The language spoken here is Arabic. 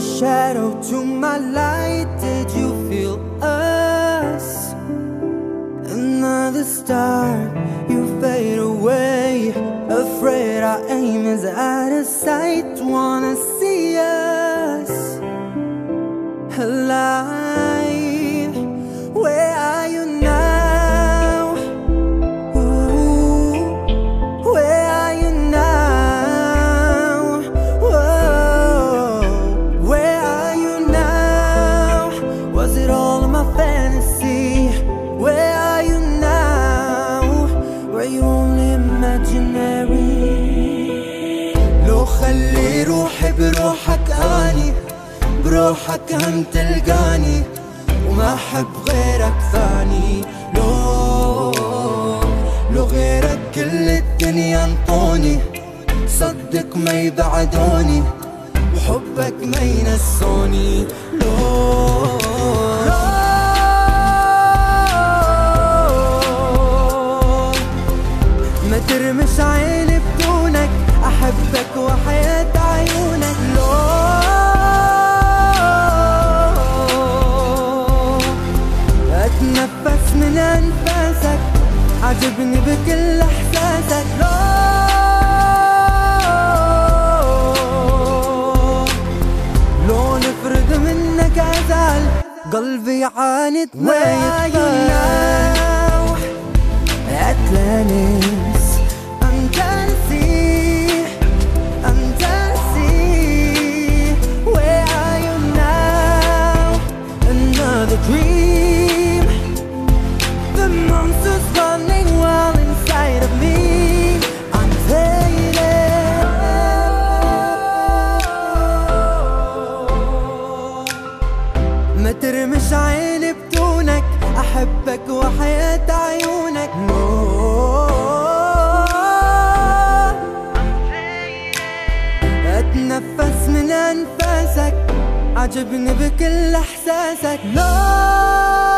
shadow to my light. Did you feel us? Another star, you fade away. Afraid our aim is out of sight. Wanna all my fantasy? Where are you now? Were you only imaginary? لو خلي روحي بروحك اني بروحك هم تلقاني وما أحب غيرك ثاني لو لو غيرك كل الدنيا انطوني صدق ما يبعدوني وحبك ما ينسوني لو ما ترمش عيني بدونك. أحبك وحياة عيونك. لو أتنفس من أنفاسك. عجبني بكل إحساسك. لو لو نفرد منك ازعل قلبي يعاند ما Atlantis أحبك وحياة عيونك أتنفس من أنفاسك عجبني بكل إحساسك. لا